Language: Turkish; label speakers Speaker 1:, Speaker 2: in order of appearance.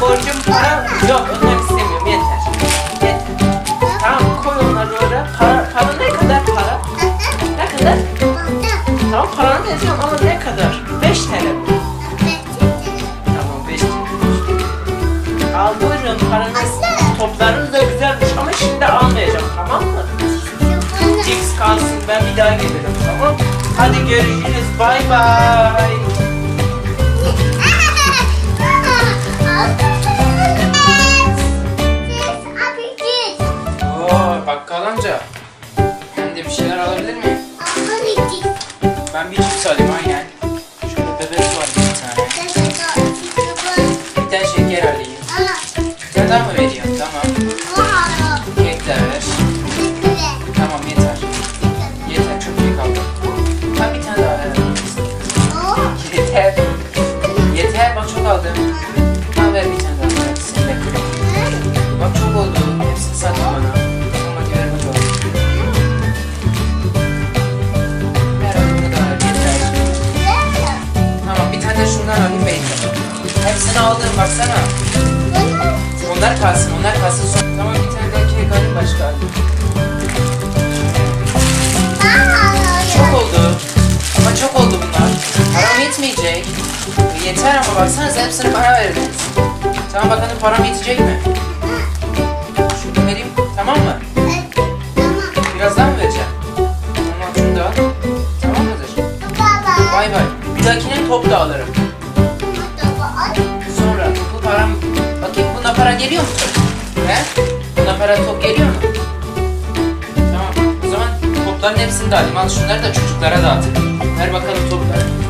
Speaker 1: borcum para. Yok onları istemiyorum yeter. Yeter. Tamam koy onları oraya. Para, para ne kadar para? Ne kadar? Tamam paranı da ama ne kadar? 5 TL? Tamam 5 TL. Al buyurun paranız. Toplarınız da güzelmiş ama şimdi almayacağım tamam mı? X kalsın ben bir daha gelirim tamam Hadi görüşürüz bay bay. Ben bir cips alayım aynen. Şöyle bebek var bir tane. Bir tane şeker alayım. Bir tane daha mı veriyorsun? Tamam. Kek de ver. Tamam yeter. Yeter çok iyi kaldı. Ben bir tane daha ver. Yeter. Yeter bak çok aldım. Şundan alayım bekle. Hepsini aldım baksana. Onlar kalsın, onlar kalsın. Tamam bir tane daha kek alayım başka.
Speaker 2: Çok
Speaker 1: oldu. Ama çok oldu bunlar. Param yetmeyecek. Yeter ama baksanıza hepsine para verdiniz. Tamam bakalım param yetecek mi? Şunu vereyim tamam mı? Biraz daha mı vereceğim? Tamam şunu da al. Tamam mıdır?
Speaker 2: Bay
Speaker 1: bay. Bir dahakine top da alırım. Geliyor mu? He? Buna para top geliyor mu? Tamam. O zaman topların hepsini de alayım. Al şunları da çocuklara dağıtın. Ver bakalım topları.